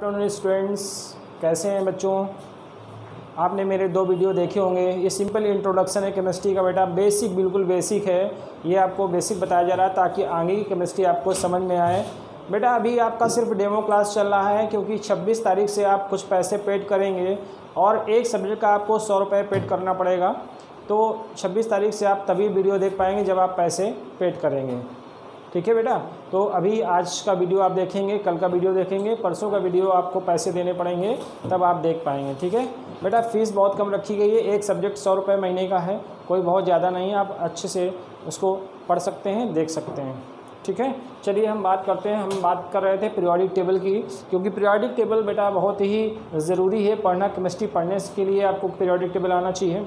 Afternoon students कैसे हैं बच्चों? आपने मेरे दो वीडियो देखे होंगे। ये सिंपल इंट्रोडक्शन है केमिस्ट्री का बेटा। बेसिक बिल्कुल बेसिक है। ये आपको बेसिक बताया जा रहा है ताकि आगे की केमिस्ट्री आपको समझ में आए। बेटा, अभी आपका सिर्फ़ डेमो क्लास चल रहा है क्योंकि 26 तारीख से आप कुछ पैसे पेड करेंगे और एक सब्जेक्ट का आपको सौ रुपये पेड करना पड़ेगा। तो 26 तारीख से आप तभी वीडियो देख पाएँगे जब आप पैसे पेड करेंगे। ठीक है बेटा? तो अभी आज का वीडियो आप देखेंगे, कल का वीडियो देखेंगे, परसों का वीडियो आपको पैसे देने पड़ेंगे, तब आप देख पाएँगे, ठीक है? बेटा फ़ीस बहुत कम रखी गई है, एक सब्जेक्ट सौ रुपये महीने का है, कोई बहुत ज़्यादा नहीं है आप अच्छे से उसको पढ़ सकते हैं, देख सकते हैं, ठीक है? चलिए हम बात करते हैं, हम बात कर रहे थे पीरियोडिक टेबल की, क्योंकि पीरियोडिक टेबल बेटा बहुत ही ज़रूरी है पढ़ना केमिस्ट्री पढ़ने के लिए आपको पीरियोडिक टेबल आना चाहिए।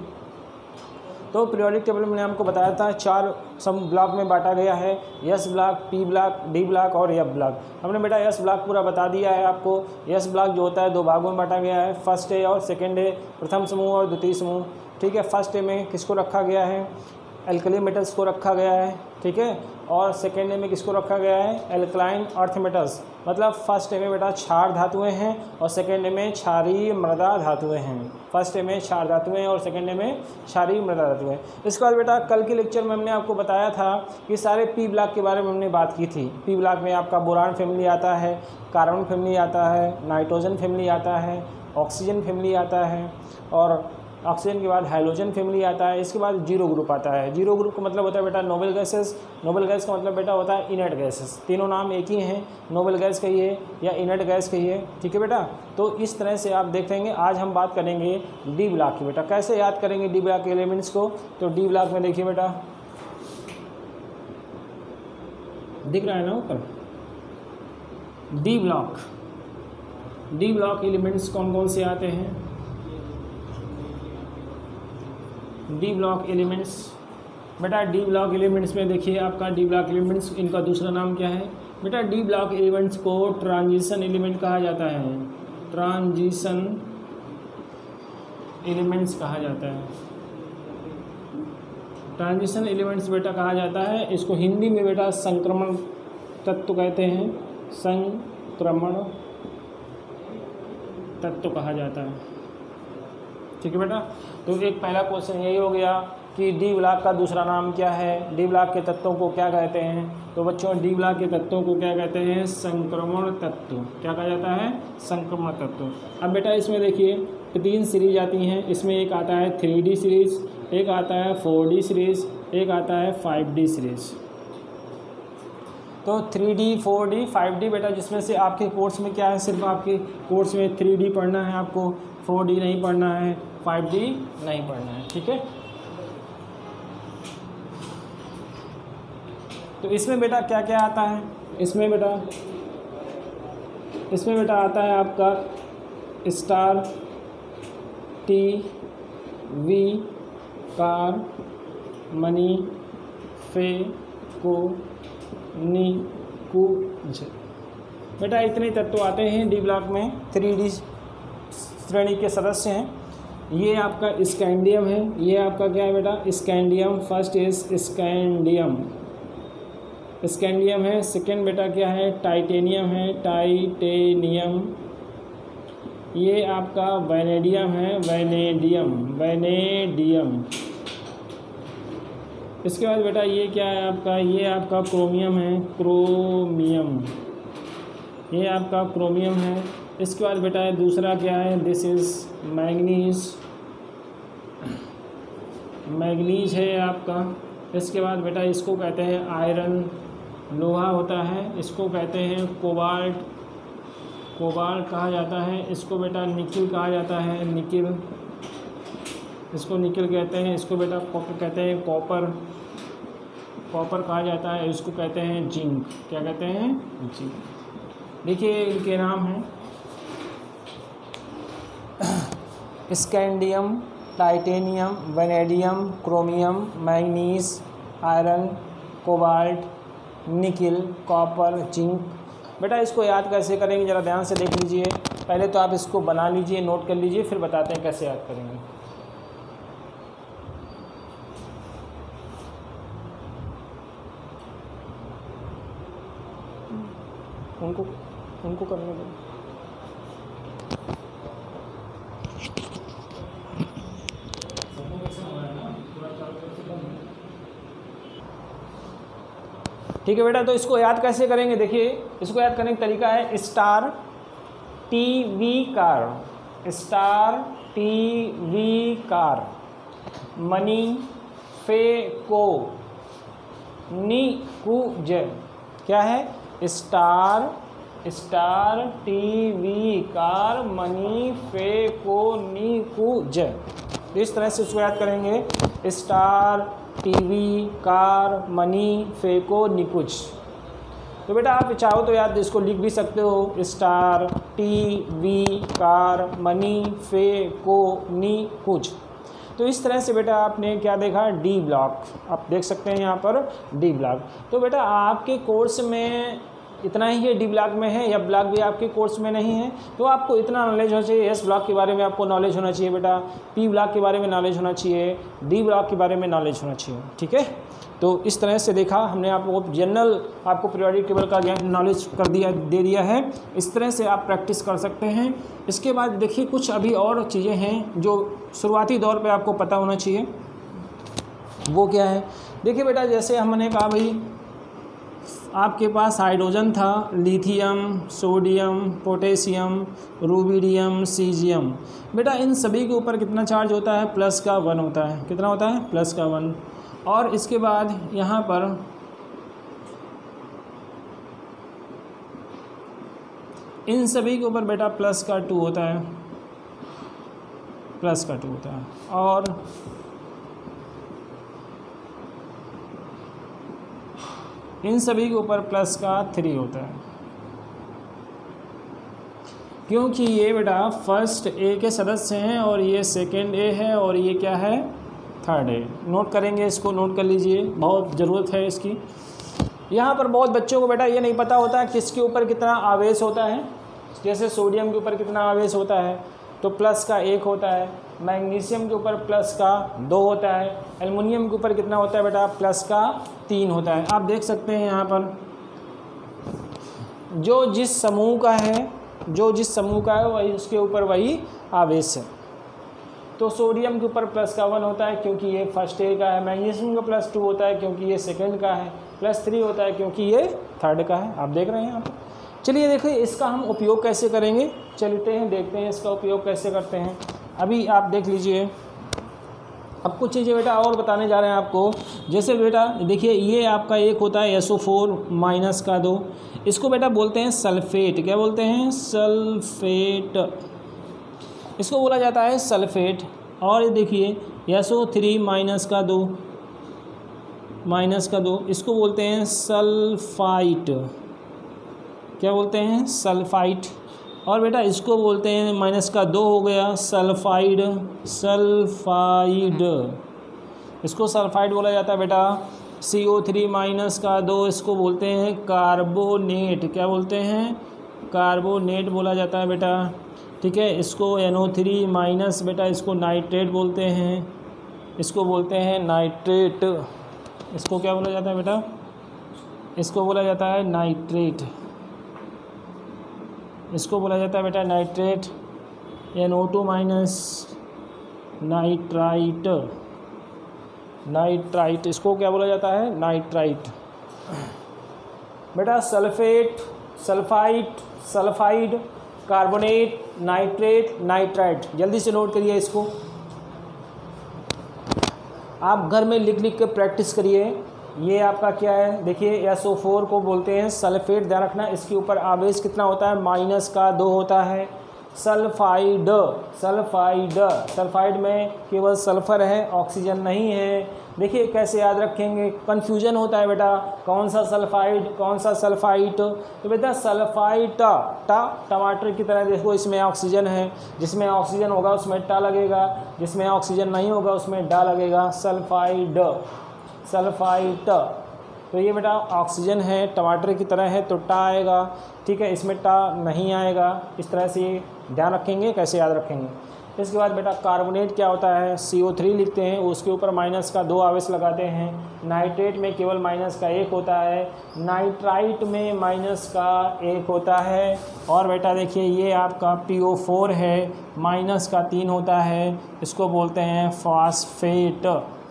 तो प्रियोडिक टेबल मैंने आपको बताया था, चार सम ब्लॉक में बांटा गया है S block P block D block और यफ ब्लॉक हमने बेटा यस ब्लॉक पूरा बता दिया है आपको। यस ब्लॉक जो होता है, दो भागों में बांटा गया है फ़र्स्ट ए और सेकेंड ए प्रथम समूह और द्वितीय समूह। ठीक है फ़र्स्ट ए में किसको रखा गया है? एल्कली मेटल्स को रखा गया है, ठीक है? और सेकेंड में किसको रखा गया है? एल्कलाइन अर्थ मेटल्स मतलब फ़र्स्ट में बेटा क्षार धातुएँ हैं और सेकेंड में क्षारीय मृदा धातुएँ हैं। फ़र्स्ट में क्षार धातुएँ और सेकेंड में क्षारीय मृदा धातुएँ इसके बाद बेटा कल के लेक्चर में हमने आपको बताया था कि सारे पी ब्लॉक के बारे में हमने बात की थी। पी ब्लॉक में आपका बोरान फैमिली आता है कार्बन फैमिली आता है नाइट्रोजन फैमिली आता है ऑक्सीजन फैमिली आता है और ऑक्सीजन के बाद हाइड्रोजन फैमिली आता है, इसके बाद ज़ीरो ग्रुप आता है। ज़ीरो ग्रुप का मतलब होता है बेटा नोबल गैसेस नोबल गैस का मतलब बेटा होता है इनर्ट गैसेस तीनों नाम एक ही हैं नोबल गैस कहिए या इनर्ट गैस कहिए ठीक है बेटा? तो इस तरह से आप देखेंगे आज हम बात करेंगे डी ब्लॉक की। बेटा, कैसे याद करेंगे डी ब्लॉक के एलिमेंट्स को? तो डी ब्लॉक में देखिए बेटा। दिख रहा है ना ऊपर? D block D block elements कौन कौन से आते हैं? डी ब्लॉक एलिमेंट्स बेटा डी ब्लॉक एलिमेंट्स में देखिए आपका डी ब्लॉक एलिमेंट्स इनका दूसरा नाम क्या है? बेटा डी ब्लॉक एलिमेंट्स को ट्रांजिशन एलिमेंट कहा जाता है। ट्रांजिशन एलिमेंट्स कहा जाता है। ट्रांजिशन एलिमेंट्स बेटा कहा जाता है। इसको हिंदी में बेटा संक्रमण तत्व कहते हैं। संक्रमण तत्व कहा जाता है। ठीक है बेटा? तो एक पहला क्वेश्चन यही हो गया कि डी ब्लॉक का दूसरा नाम क्या है? डी ब्लॉक के तत्वों को क्या कहते हैं? तो बच्चों डी ब्लॉक के तत्वों को क्या कहते हैं? संक्रमण तत्व। क्या कहा जाता है? संक्रमण तत्व। अब बेटा इसमें देखिए, तीन सीरीज़ आती हैं। इसमें एक आता है थ्री डी सीरीज़ एक आता है फोर डी सीरीज़ एक आता है फाइव डी सीरीज़ तो three D four D five D बेटा, जिसमें से आपके कोर्स में क्या है? सिर्फ़ आपके कोर्स में थ्री डी पढ़ना है आपको फोर डी नहीं पढ़ना है। फाइव डी नहीं पढ़ना है ठीक है? तो इसमें बेटा क्या क्या आता है? इसमें बेटा इसमें बेटा आता है आपका star T V car money फे को नी कु बेटा इतने तत्व आते हैं डी ब्लॉक में थ्री डी श्रेणी के सदस्य हैं। ये आपका स्कैंडियम है। ये आपका क्या है बेटा? Scandium first is scandium. Scandium है। सेकेंड बेटा क्या है? टाइटेनियम है। टाइटेनियम ये आपका वैनेडियम है। वैनेडियम वैनेडियम इसके बाद बेटा ये क्या है आपका? ये आपका क्रोमियम है। क्रोमियम ये आपका क्रोमियम है। इसके बाद बेटा है दूसरा क्या है? दिस इज़ मैग्नीज मैग्नीज है आपका। इसके बाद बेटा इसको कहते हैं आयरन लोहा होता है इसको कहते हैं कोबाल्ट कोबाल्ट कहा जाता है। इसको बेटा निकिल कहा जाता है। निकिल। इसको निकिल कहते हैं। इसको बेटा कॉपर कहते हैं कॉपर कॉपर कहा जाता है इसको कहते हैं जिंक। क्या कहते हैं? जिंक। देखिए इनके नाम हैं। Scandium, titanium, vanadium, chromium, manganese, iron, cobalt, nickel, copper, zinc. बेटा इसको याद कैसे करेंगे? ज़रा ध्यान से देख लीजिए। पहले तो आप इसको बना लीजिए नोट कर लीजिए, फिर बताते हैं कैसे याद करेंगे। उनको उनको करने दो। ठीक है बेटा तो इसको याद कैसे करेंगे? देखिए, इसको याद करने का तरीका है star T V car star T V car money फे को, नी कु ज, क्या है? Star star T V car money फे को, नी कु ज इस तरह से इसको याद करेंगे स्टार टीवी, कार, मनी, फेको निकुच तो बेटा आप चाहो तो याद इसको लिख भी सकते हो। Star T V car, money फे को नी कुछ तो इस तरह से बेटा आपने क्या देखा? D block. आप देख सकते हैं यहाँ पर डी ब्लॉक। तो बेटा आपके कोर्स में इतना ही ये डी ब्लॉक में है, या ब्लॉक भी आपके कोर्स में नहीं है तो आपको इतना नॉलेज होना चाहिए। एस ब्लॉक के बारे में आपको नॉलेज होना चाहिए बेटा। पी ब्लॉक के बारे में नॉलेज होना चाहिए। डी ब्लॉक के बारे में नॉलेज होना चाहिए, ठीक है? तो इस तरह से देखा हमने आपको जनरल आपको पीरियोडिक टेबल का नॉलेज कर दिया, दे दिया है। इस तरह से आप प्रैक्टिस कर सकते हैं। इसके बाद देखिए कुछ अभी और चीज़ें हैं जो शुरुआती दौर पे आपको पता होना चाहिए। वो क्या है? देखिए बेटा, जैसे हमने कहा भाई आपके पास हाइड्रोजन था, lithium, sodium, potassium, rubidium caesium बेटा, इन सभी के ऊपर कितना चार्ज होता है? प्लस का वन होता है। कितना होता है? प्लस का वन। और इसके बाद यहाँ पर इन सभी के ऊपर बेटा, प्लस का टू होता है। प्लस का टू होता है। और इन सभी के ऊपर प्लस का थ्री होता है। क्योंकि ये बेटा फ़र्स्ट ए के सदस्य हैं और ये सेकेंड ए है और ये क्या है? थर्ड ए नोट करेंगे इसको नोट कर लीजिए। बहुत ज़रूरत है इसकी। यहाँ पर बहुत बच्चों को बेटा ये नहीं पता होता किसके ऊपर कितना आवेश होता है। जैसे सोडियम के ऊपर कितना आवेश होता है। तो प्लस का एक होता है, मैग्नीशियम के ऊपर प्लस का दो होता है एलमिनियम के ऊपर कितना होता है बेटा? प्लस का तीन होता है। आप देख सकते हैं यहाँ पर, जो जिस समूह का है, जो जिस समूह का है, वही उसके ऊपर वही आवेश है। तो सोडियम के ऊपर प्लस का वन होता है क्योंकि ये फ़र्स्ट ए का है, मैग्नीशियम का प्लस टू होता है क्योंकि ये सेकंड का है, प्लस थ्री होता है क्योंकि ये थर्ड का है। आप देख रहे हैं यहाँ पर। चलिए देखिए, इसका हम उपयोग कैसे करेंगे? चलते हैं, देखते हैं इसका उपयोग कैसे करते हैं। अभी आप देख लीजिए। अब कुछ चीज़ें बेटा और बताने जा रहे हैं आपको। जैसे बेटा, देखिए, ये आपका एक होता है एसओ फोर माइनस का दो। इसको बेटा बोलते हैं सल्फेट क्या बोलते हैं? सल्फेट इसको बोला जाता है सल्फेट और ये देखिए एसओ थ्री माइनस का दो। माइनस का दो। इसको बोलते हैं सल्फाइट क्या बोलते हैं? सल्फाइट और बेटा इसको बोलते हैं, माइनस का दो हो गया, सल्फाइड। सल्फाइड। इसको सल्फाइड बोला जाता है बेटा। सी ओ थ्री माइनस का दो, इसको बोलते हैं कार्बोनेट। क्या बोलते हैं? कार्बोनेट बोला जाता है बेटा। ठीक है, इसको एन ओ थ्री माइनस बेटा, इसको नाइट्रेट बोलते हैं। इसको बोलते हैं नाइट्रेट। इसको क्या बोला जाता है बेटा? इसको बोला जाता है नाइट्रेट। इसको बोला जाता है बेटा nitrate N O two minus nitrite. Nitrite, इसको क्या बोला जाता है? नाइट्राइट। बेटा sulphate, sulphite, sulphide, carbonate, nitrate, nitrite. जल्दी से नोट करिए इसको। आप घर में लिख लिख के प्रैक्टिस करिए। ये आपका क्या है? देखिए एस को बोलते हैं सल्फेट ध्यान रखना, इसके ऊपर आवेश कितना होता है? माइनस का दो होता है। सल्फाइड सल्फाइड सल्फाइड में केवल सल्फ़र है, ऑक्सीजन नहीं है। देखिए, कैसे याद रखेंगे? कन्फ्यूज़न होता है बेटा, कौन सा सल्फाइड, कौन सा सल्फाइट? तो बेटा सल्फाइट टा, टमाटर की तरह देखो, इसमें ऑक्सीजन है। जिसमें ऑक्सीजन होगा, उसमें टा लगेगा। जिसमें ऑक्सीजन नहीं होगा, उसमें डा लगेगा। सल्फाइड। सल्फाइट तो ये बेटा ऑक्सीजन है, टमाटर की तरह है तो टा आएगा, ठीक है, इसमें टा नहीं आएगा, इस तरह से ध्यान रखेंगे, कैसे याद रखेंगे। इसके बाद बेटा कार्बोनेट क्या होता है सी ओ थ्री लिखते हैं, उसके ऊपर माइनस का दो आवेश लगाते हैं नाइट्रेट में केवल माइनस का एक होता है नाइट्राइट में माइनस का एक होता है, और बेटा देखिए, ये आपका पी ओ फोर है माइनस का तीन होता है, इसको बोलते हैं फास्फेट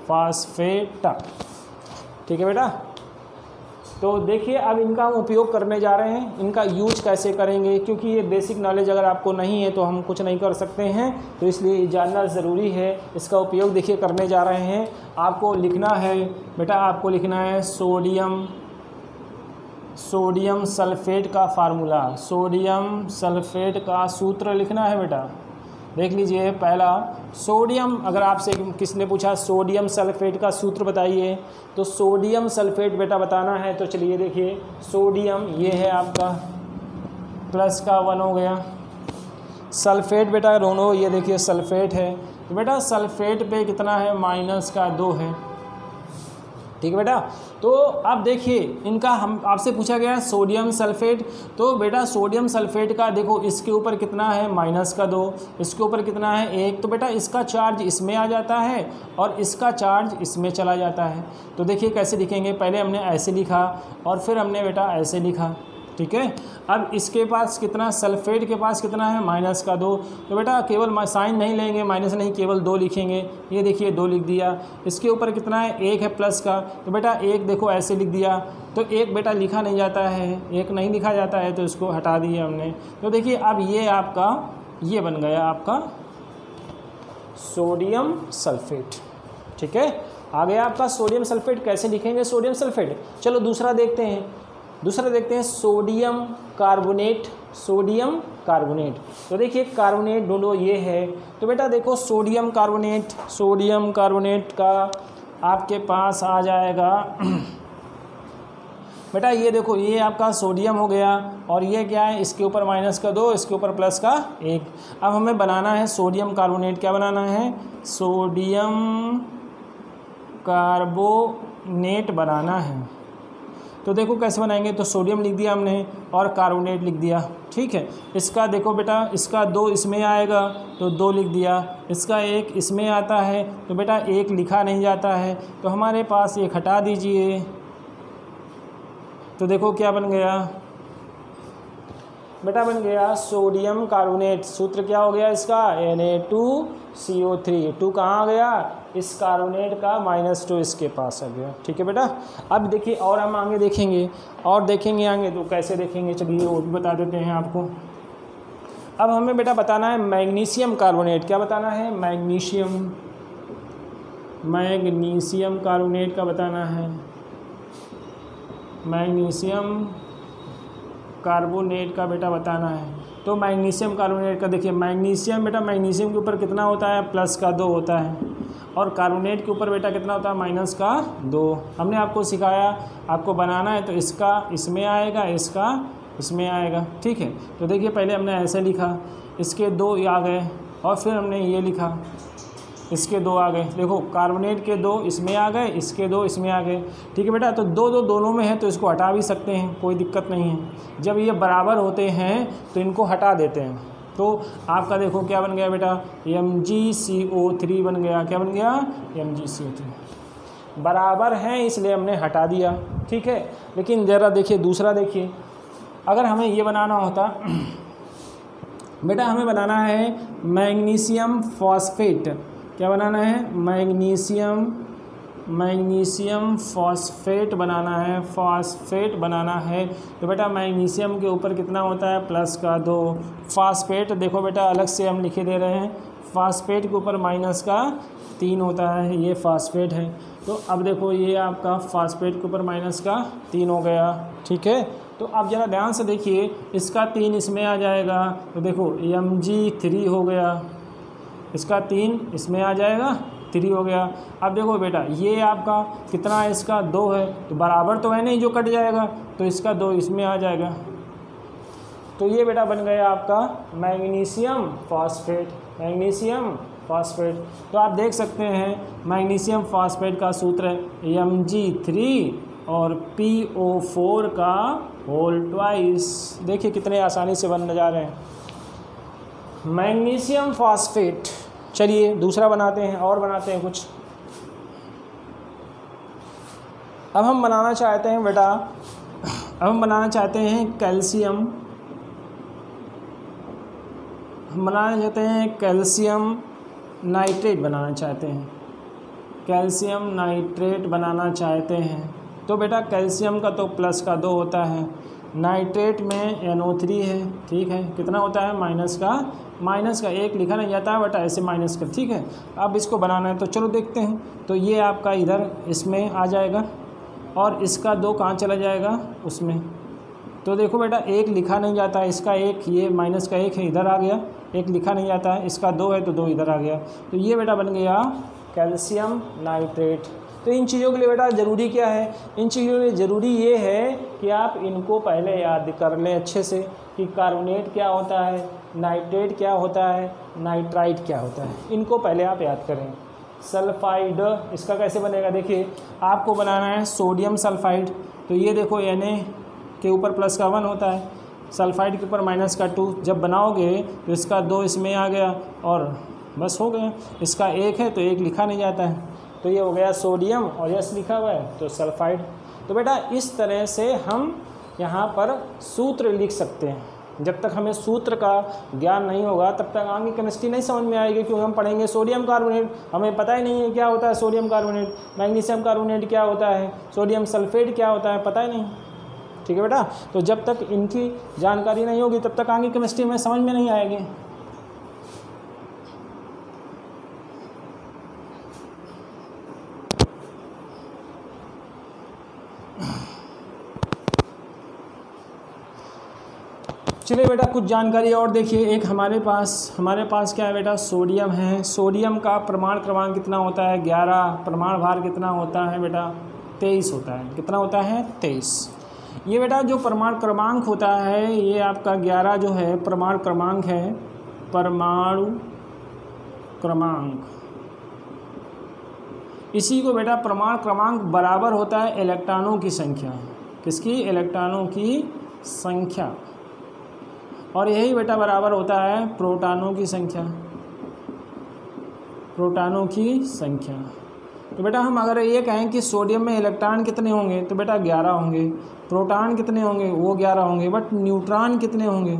फास्फेट ठीक है बेटा? तो देखिए, अब इनका हम उपयोग करने जा रहे हैं। इनका यूज़ कैसे करेंगे? क्योंकि ये बेसिक नॉलेज अगर आपको नहीं है तो हम कुछ नहीं कर सकते हैं। तो इसलिए जानना ज़रूरी है। इसका उपयोग देखिए करने जा रहे हैं। आपको लिखना है। बेटा, आपको लिखना है सोडियम सोडियम सल्फेट का फार्मूला सोडियम सल्फेट का सूत्र लिखना है बेटा। देख लीजिए, पहला, सोडियम, अगर आपसे किसने पूछा, सोडियम सल्फेट का सूत्र बताइए तो सोडियम सल्फेट बेटा बताना है तो चलिए देखिए, सोडियम, ये है आपका, प्लस का वन हो गया। सल्फेट बेटा रोनो, ये देखिए सल्फेट है तो बेटा सल्फेट पे कितना है, माइनस का दो है। ठीक है बेटा? तो अब देखिए, इनका हम आपसे पूछा गया है सोडियम सल्फेट। तो बेटा, सोडियम सल्फेट का देखो, इसके ऊपर कितना है? माइनस का दो। इसके ऊपर कितना है? एक। तो बेटा, इसका चार्ज इसमें आ जाता है और इसका चार्ज इसमें चला जाता है। तो देखिए कैसे लिखेंगे पहले हमने ऐसे लिखा और फिर हमने बेटा ऐसे लिखा। ठीक है? अब इसके पास कितना? सल्फेट के पास कितना है? माइनस का दो। तो बेटा, केवल साइन नहीं लेंगे, माइनस नहीं, केवल दो लिखेंगे। ये देखिए, दो लिख दिया। इसके ऊपर कितना है? एक है प्लस का। तो बेटा, एक देखो, ऐसे लिख दिया। तो एक बेटा लिखा नहीं जाता है। एक नहीं लिखा जाता है तो इसको हटा दिया हमने। तो देखिए, अब ये आपका, ये बन गया आपका सोडियम सल्फेट। ठीक है? आ गया आपका सोडियम सल्फेट कैसे लिखेंगे? Sodium sulphate. चलो, दूसरा देखते हैं। दूसरा देखते हैं सोडियम कार्बोनेट सोडियम कार्बोनेट। तो देखिए कार्बोनेट ढूंढो, ये है। तो बेटा देखो, सोडियम कार्बोनेट सोडियम कार्बोनेट का आपके पास आ जाएगा। बेटा ये देखो, ये आपका सोडियम हो गया और ये क्या है? इसके ऊपर माइनस का दो, इसके ऊपर प्लस का एक। अब हमें बनाना है सोडियम कार्बोनेट। क्या बनाना है? सोडियम कार्बोनेट बनाना है। तो देखो कैसे बनाएँगे। तो सोडियम लिख दिया हमने और कार्बोनेट लिख दिया। ठीक है, इसका देखो बेटा, इसका दो इसमें आएगा तो दो लिख दिया। इसका एक इसमें आता है तो बेटा एक लिखा नहीं जाता है। तो हमारे पास ये हटा दीजिए। तो देखो क्या बन गया। बेटा बन गया सोडियम कार्बोनेट। सूत्र क्या हो गया इसका? N A two C O three two कहाँ आ गया? इस कार्बोनेट का माइनस टू इसके पास आ गया। ठीक है बेटा? अब देखिए, और हम आगे देखेंगे। और देखेंगे आगे तो कैसे देखेंगे? चलिए, वो भी बता देते हैं आपको। अब हमें बेटा बताना है मैग्नीशियम कार्बोनेट। क्या बताना है? मैग्नीशियम। मैग्नीशियम कार्बोनेट का बताना है। मैग्नीशियम कार्बोनेट का बेटा बताना है। तो मैग्नीशियम कार्बोनेट का देखिए, मैग्नीशियम बेटा मैग्नीशियम के ऊपर कितना होता है? प्लस का दो होता है। और कार्बोनेट के ऊपर बेटा कितना होता है? माइनस का दो। हमने आपको सिखाया, आपको बनाना है तो इसका इसमें आएगा, इसका इसमें आएगा। ठीक है? तो देखिए, पहले हमने ऐसे लिखा, इसके दो आ गए, और फिर हमने ये लिखा। इसके दो आ गए। देखो, कार्बोनेट के दो इसमें आ गए, इसके दो इसमें आ गए। ठीक है बेटा? तो दो दो दोनों में है तो इसको हटा भी सकते हैं, कोई दिक्कत नहीं है। जब ये बराबर होते हैं तो इनको हटा देते हैं। तो आपका देखो क्या बन गया बेटा? एम जी सी ओ थ्री बन गया। क्या बन गया? एम जी सी ओ थ्री बराबर हैं, इसलिए हमने हटा दिया। ठीक है? लेकिन ज़रा देखिए, दूसरा देखिए। अगर हमें ये बनाना होता, बेटा हमें बनाना है मैग्नीशियम फॉस्फेट। क्या बनाना है? मैग्नीशियम मैग्नीशियम फॉस्फेट बनाना है, फॉस्फेट बनाना है। तो बेटा मैग्नीशियम के ऊपर कितना होता है? प्लस का दो। फॉस्फेट देखो बेटा, अलग से हम लिखे दे रहे हैं। फॉस्फेट के ऊपर माइनस का तीन होता है, ये फॉस्फेट है। तो अब देखो, ये आपका फॉस्फेट के ऊपर माइनस का तीन हो गया, ठीक है? तो आप ज़रा ध्यान से देखिए, इसका तीन इसमें आ जाएगा। तो देखो एम जी थ्री हो गया। इसका तीन इसमें आ जाएगा थ्री हो गया। अब देखो बेटा, ये आपका कितना है इसका? दो है। तो बराबर तो है नहीं जो कट जाएगा तो इसका दो इसमें आ जाएगा। तो ये बेटा बन गया आपका मैग्नीशियम फॉस्फेट मैग्नीशियम फॉस्फेट। तो आप देख सकते हैं, मैग्नीशियम फॉस्फेट का सूत्र है एम जी थ्री और पी ओ फोर का होल ट्वाइस देखिए कितने आसानी से बन जा रहे हैं। मैग्नीशियम फॉस्फेट चलिए, दूसरा बनाते हैं, और बनाते हैं कुछ। अब हम बनाना चाहते हैं, बेटा, अब हम बनाना चाहते हैं कैल्शियम। हम बनाना चाहते हैं कैल्शियम नाइट्रेट बनाना चाहते हैं। कैल्शियम नाइट्रेट बनाना चाहते हैं। तो बेटा, कैल्शियम का तो प्लस का दो होता है। नाइट्रेट में एन ओ थ्री है, ठीक है? कितना होता है? माइनस का माइनस का एक लिखा नहीं जाता है बट ऐसे माइनस का, ठीक है? अब इसको बनाना है तो चलो देखते हैं। तो ये आपका इधर इसमें आ जाएगा और इसका दो कहाँ चला जाएगा? उसमें। तो देखो बेटा, एक लिखा नहीं जाता है इसका एक, ये माइनस का एक है, इधर आ गया। एक लिखा नहीं जाता है इसका दो है तो दो इधर आ गया। तो ये बेटा बन गया कैल्शियम नाइट्रेट। तो इन चीज़ों के लिए बेटा ज़रूरी क्या है? इन चीज़ों के लिए ज़रूरी ये है कि आप इनको पहले याद कर लें अच्छे से कि कार्बोनेट क्या होता है, नाइट्रेट क्या होता है, नाइट्राइट क्या होता है। इनको पहले आप याद करें। सल्फाइड इसका कैसे बनेगा? देखिए, आपको बनाना है सोडियम सल्फाइड। तो ये देखो एन के ऊपर प्लस का वन होता है। सल्फाइड के ऊपर माइनस का टू। जब बनाओगे तो इसका दो इसमें आ गया और बस हो गया। इसका एक है तो एक लिखा नहीं जाता है। तो ये हो गया सोडियम और यस लिखा हुआ है तो सल्फाइड। तो बेटा, इस तरह से हम यहाँ पर सूत्र लिख सकते हैं। जब तक हमें सूत्र का ज्ञान नहीं होगा, तब तक आगे केमिस्ट्री नहीं समझ में आएगी, क्योंकि हम पढ़ेंगे सोडियम कार्बोनेट हमें पता ही नहीं है क्या होता है सोडियम कार्बोनेट मैग्नीशियम कार्बोनेट क्या होता है सोडियम सल्फेट क्या होता है, पता ही नहीं। ठीक है बेटा? तो जब तक इनकी जानकारी नहीं होगी, तब तक आगे केमिस्ट्री में समझ में नहीं आएगी। बेटा, कुछ जानकारी और देखिए, एक हमारे पास हमारे पास क्या है बेटा? सोडियम है। सोडियम का प्रमाण क्रमांक कितना होता है? ग्यारह। प्रमाण भार कितना होता है बेटा? तेईस होता है। कितना होता है? तेईस। ये बेटा, जो प्रमाण क्रमांक होता है, ये आपका ग्यारह जो है, प्रमाण क्रमांक है, परमाणु क्रमांक। इसी को बेटा, प्रमाण क्रमांक बराबर होता है इलेक्ट्रॉनों की संख्या। किसकी? इलेक्ट्रॉनों की संख्या। और यही बेटा बराबर होता है प्रोटानों की संख्या। प्रोटानों की संख्या। तो बेटा हम अगर ये कहें कि सोडियम में इलेक्ट्रॉन कितने होंगे तो बेटा ग्यारह होंगे। प्रोटॉन कितने होंगे, वो ग्यारह होंगे, बट न्यूट्रॉन कितने होंगे?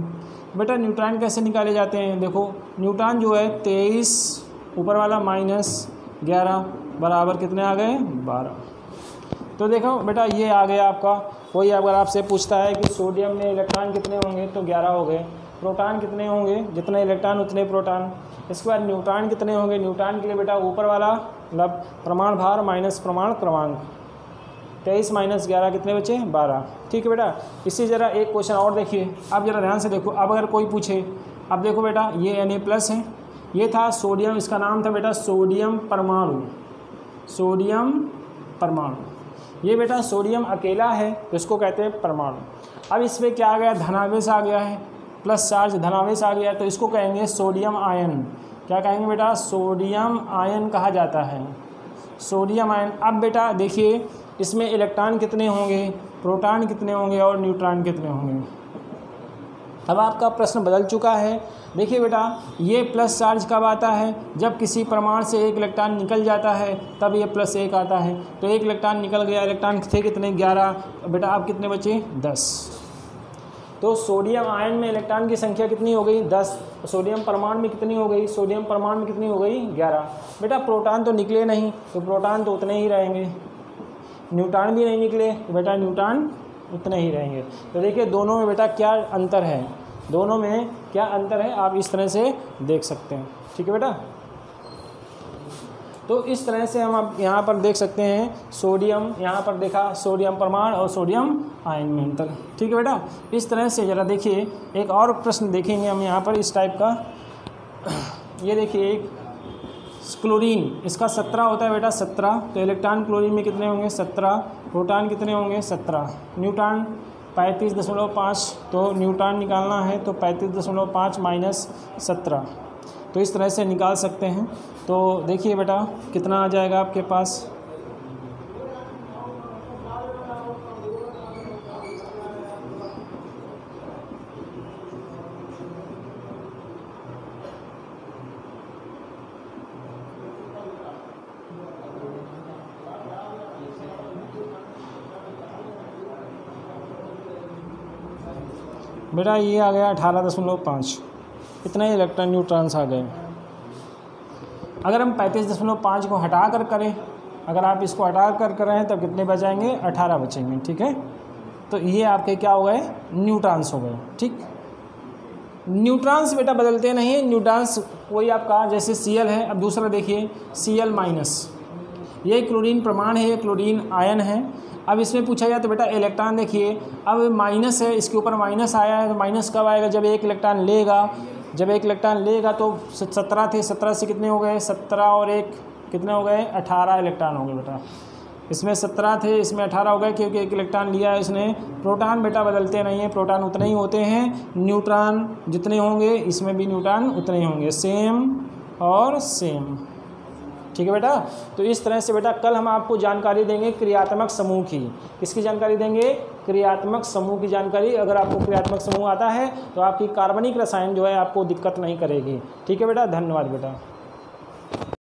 बेटा न्यूट्रॉन कैसे निकाले जाते हैं? देखो, न्यूट्रॉन जो है तेईस, ऊपर वाला माइनस ग्यारह, बराबर कितने आ गए? बारह। तो देखो, बेटा, ये आ गया आपका। कोई अगर आपसे पूछता है कि सोडियम में इलेक्ट्रॉन कितने होंगे तो ग्यारह हो गए। प्रोटॉन कितने होंगे? जितने इलेक्ट्रॉन, उतने प्रोटॉन। इसके बाद न्यूट्रॉन कितने होंगे? न्यूट्रॉन के लिए, बेटा, ऊपर वाला मतलब प्रमाण भार माइनस प्रमाण क्रमांक। तेईस माइनस ग्यारह कितने बचे? बारह। ठीक है, बेटा? इसी ज़रा एक क्वेश्चन और देखिए। अब ज़रा ध्यान से देखो। अब अगर कोई पूछे, अब देखो, बेटा, ये एन ए प्लस है। ये था सोडियम, इसका नाम था, बेटा, सोडियम परमाणु। सोडियम परमाणु। ये बेटा सोडियम अकेला है, इसको कहते हैं परमाणु। अब इसमें क्या आ गया? धनावेश आ गया है प्लस चार्ज धनावेश आ गया है तो इसको कहेंगे सोडियम आयन। क्या कहेंगे बेटा? सोडियम आयन कहा जाता है। Sodium ion. अब बेटा देखिए, इसमें इलेक्ट्रॉन कितने होंगे? प्रोटॉन कितने होंगे और न्यूट्रॉन कितने होंगे? अब आपका प्रश्न बदल चुका है। देखिए बेटा, ये प्लस चार्ज कब आता है? जब किसी प्रमाण से एक इलेक्ट्रॉन निकल जाता है, तब ये प्लस एक आता है। तो एक इलेक्ट्रॉन निकल गया इलेक्ट्रॉन थे कितने? ग्यारह। बेटा आप कितने बचे? दस। तो सोडियम आयन में इलेक्ट्रॉन की संख्या कितनी हो गई? दस। सोडियम परमाणु में कितनी हो गई? सोडियम परमाणु में कितनी हो गई? ग्यारह। बेटा प्रोटॉन तो निकले नहीं तो प्रोटॉन तो उतने ही रहेंगे। न्यूट्रॉन भी नहीं निकले तो बेटा न्यूट्रॉन उतने ही रहेंगे। तो देखिए, दोनों में बेटा क्या अंतर है? दोनों में क्या अंतर है? आप इस तरह से देख सकते हैं। ठीक है बेटा? तो इस तरह से हम आप यहाँ पर देख सकते हैं, सोडियम, यहाँ पर देखा, सोडियम परमाणु और सोडियम आयन में अंतर। ठीक है बेटा? इस तरह से ज़रा देखिए, एक और प्रश्न देखेंगे हम यहाँ पर इस टाइप का। ये देखिए, एक क्लोरीन इसका सत्रह होता है बेटा, सत्रह। तो इलेक्ट्रॉन क्लोरीन में कितने होंगे? सत्रह। प्रोटॉन कितने होंगे? सत्रह। न्यूट्रॉन पैंतीस दशमलव पाँच तो न्यूट्रॉन निकालना है तो पैंतीस दशमलव पाँच माइनस सत्रह। तो इस तरह से निकाल सकते हैं। तो देखिए बेटा, कितना आ जाएगा आपके पास? बेटा ये आ गया अठारह दशमलव पाँच। इतना ही इलेक्ट्रॉन न्यूट्रॉन्स आ गए। अगर हम पैंतीस दशमलव पाँच को हटा कर करें अगर आप इसको हटा कर कर रहे हैं तब कितने बचाएँगे अठारह बचेंगे, ठीक है? तो ये आपके क्या हो गए? न्यूट्रॉन्स हो गए, ठीक? न्यूट्रॉन्स बेटा बदलते नहीं न्यूट्रॉन्स कोई आपका जैसे सी है, अब दूसरा देखिए सी एल माइनस ये क्लोरीन प्रमाण है, ये क्लोरीन आयन है। अब इसमें पूछा जाए तो बेटा इलेक्ट्रॉन देखिए, अब माइनस है, इसके ऊपर माइनस आया है तो माइनस कब आएगा? जब एक इलेक्ट्रॉन लेगा, जब एक इलेक्ट्रॉन लेगा तो सत्रह थे, सत्रह से कितने हो गए? सत्रह और एक कितने हो गए? अठारह इलेक्ट्रॉन हो गए बेटा। इसमें सत्रह थे, इसमें अठारह हो गए, क्योंकि एक इलेक्ट्रॉन लिया है इसने। प्रोटॉन बेटा बदलते नहीं है, प्रोटॉन उतने ही होते हैं। न्यूट्रॉन जितने होंगे, इसमें भी न्यूट्रॉन उतने ही होंगे। सेम और सेम ठीक है बेटा? तो इस तरह से बेटा, कल हम आपको जानकारी देंगे क्रियात्मक समूह की। किसकी जानकारी देंगे? क्रियात्मक समूह की जानकारी। अगर आपको क्रियात्मक समूह आता है तो आपकी कार्बनिक रसायन जो है, आपको दिक्कत नहीं करेगी। ठीक है बेटा? धन्यवाद बेटा।